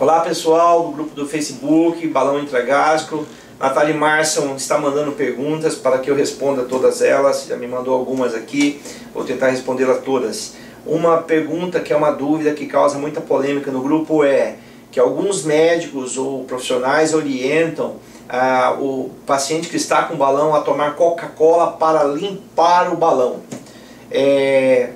Olá pessoal do grupo do Facebook, Balão Intragástrico. Natália Marson está mandando perguntas para que eu responda todas elas, já me mandou algumas aqui, vou tentar respondê-las todas. Uma pergunta que é uma dúvida que causa muita polêmica no grupo é que alguns médicos ou profissionais orientam ah, o paciente que está com balão a tomar Coca-Cola para limpar o balão. É,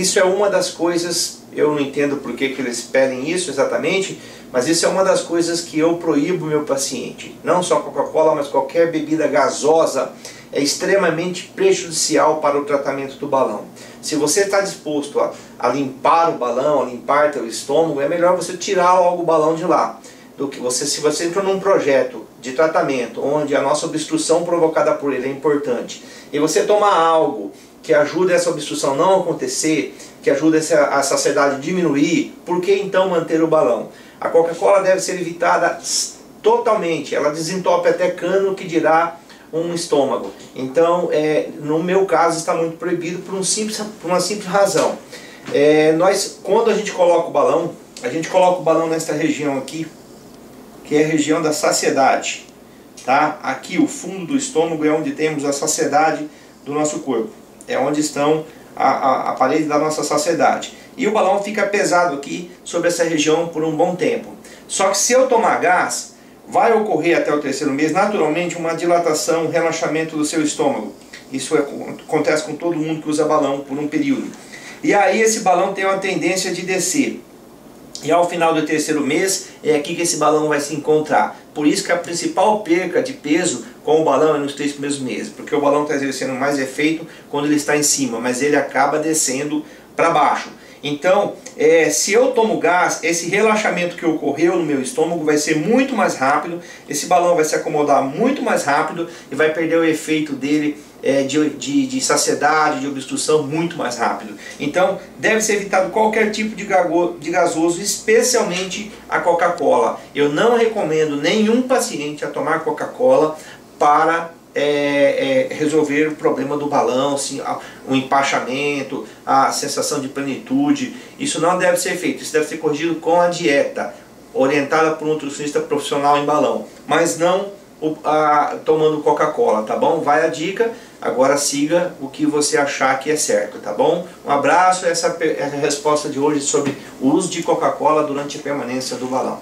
isso é uma das coisas, eu não entendo por que, que eles pedem isso exatamente, mas isso é uma das coisas que eu proíbo meu paciente. Não só Coca-Cola, mas qualquer bebida gasosa é extremamente prejudicial para o tratamento do balão. Se você está disposto a, a, limpar o balão, a limpar teu estômago, é melhor você tirar logo o balão de lá. Do que você, se você entrou num projeto de tratamento onde a nossa obstrução provocada por ele é importante e você toma algo que ajuda essa obstrução não acontecer, que ajuda essa, a saciedade diminuir, por que então manter o balão? A Coca-Cola deve ser evitada totalmente, ela desentope até cano que dirá um estômago. Então, é, no meu caso, está muito proibido por, um simples, por uma simples razão. É, nós, quando a gente coloca o balão, a gente coloca o balão nesta região aqui, que é a região da saciedade. Tá? Aqui, o fundo do estômago é onde temos a saciedade do nosso corpo. É onde estão a, a, a parede da nossa saciedade. E o balão fica pesado aqui sobre essa região por um bom tempo. Só que se eu tomar gás, vai ocorrer até o terceiro mês naturalmente uma dilatação, um relaxamento do seu estômago. Isso é, acontece com todo mundo que usa balão por um período. E aí esse balão tem uma tendência de descer. E ao final do terceiro mês é aqui que esse balão vai se encontrar. Por isso que a principal perca de peso com o balão é nos três primeiros meses, porque o balão está exercendo mais efeito quando ele está em cima, mas ele acaba descendo para baixo. Então, é, se eu tomo gás, esse relaxamento que ocorreu no meu estômago vai ser muito mais rápido, esse balão vai se acomodar muito mais rápido e vai perder o efeito dele é, de, de, de, saciedade, de obstrução muito mais rápido. Então, deve ser evitado qualquer tipo de, gago, de gasoso, especialmente a Coca-Cola. Eu não recomendo nenhum paciente a tomar Coca-Cola para é, é, resolver o problema do balão, assim, o empachamento, a sensação de plenitude. Isso não deve ser feito, isso deve ser corrigido com a dieta, orientada por um nutricionista profissional em balão, mas não o, a, tomando Coca-Cola, tá bom? Vai a dica, agora siga o que você achar que é certo, tá bom? Um abraço, essa é a resposta de hoje sobre o uso de Coca-Cola durante a permanência do balão.